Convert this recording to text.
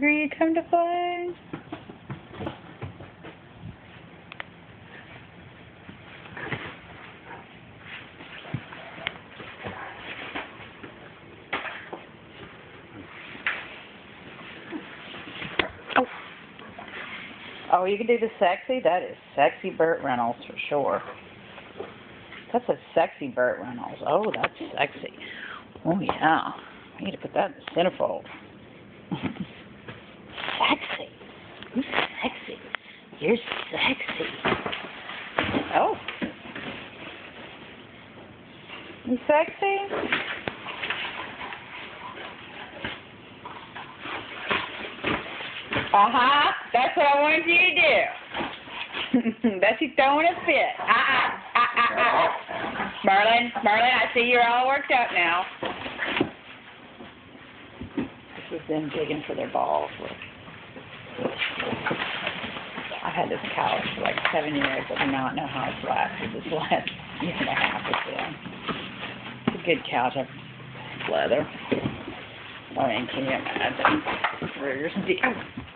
Where you come to play? Oh. Oh, you can do the sexy? That is sexy Burt Reynolds for sure. That's a sexy Burt Reynolds. Oh, that's sexy. Oh, yeah. I need to put that in the centerfold. sexy. You're sexy. You're sexy. Oh. You sexy? Uh-huh. That's what I wanted you to do. That's you throwing a fit. Uh-uh. Uh-uh. Merlin, Merlin, I see you're all worked up now. This is them digging for their balls. I've had this couch for like seven years. I do not know how it's lasted this last year and a half or so. It's a good couch. I've leather. I mean, can you imagine? Where's the...